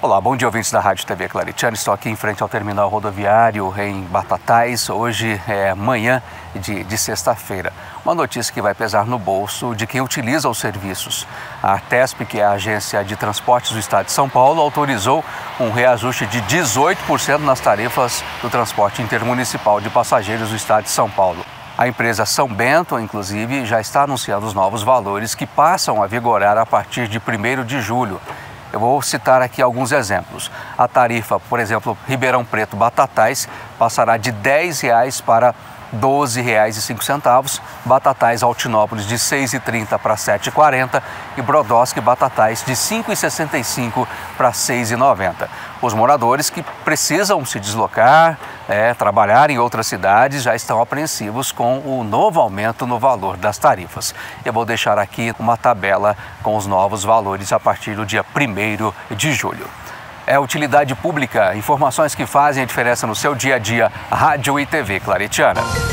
Olá, bom dia ouvintes da Rádio TV Claritiano. Estou aqui em frente ao terminal rodoviário em Batatais. Hoje é manhã de, de sexta-feira. Uma notícia que vai pesar no bolso de quem utiliza os serviços. A TESP, que é a Agência de Transportes do Estado de São Paulo, autorizou um reajuste de 18% nas tarifas do transporte intermunicipal de passageiros do Estado de São Paulo. A empresa São Bento, inclusive, já está anunciando os novos valores que passam a vigorar a partir de 1 de julho. Eu vou citar aqui alguns exemplos. A tarifa, por exemplo, Ribeirão Preto Batatais passará de R$ 10,00 para R$ 12,05, Batatais Altinópolis de R$ 6,30 para R$ 7,40 e Brodowski Batatais de R$ 5,65 para R$ 6,90. Os moradores que precisam se deslocar, é, trabalhar em outras cidades já estão apreensivos com o novo aumento no valor das tarifas. Eu vou deixar aqui uma tabela com os novos valores a partir do dia 1 de julho é utilidade pública, informações que fazem a diferença no seu dia a dia, rádio e TV Claretiana.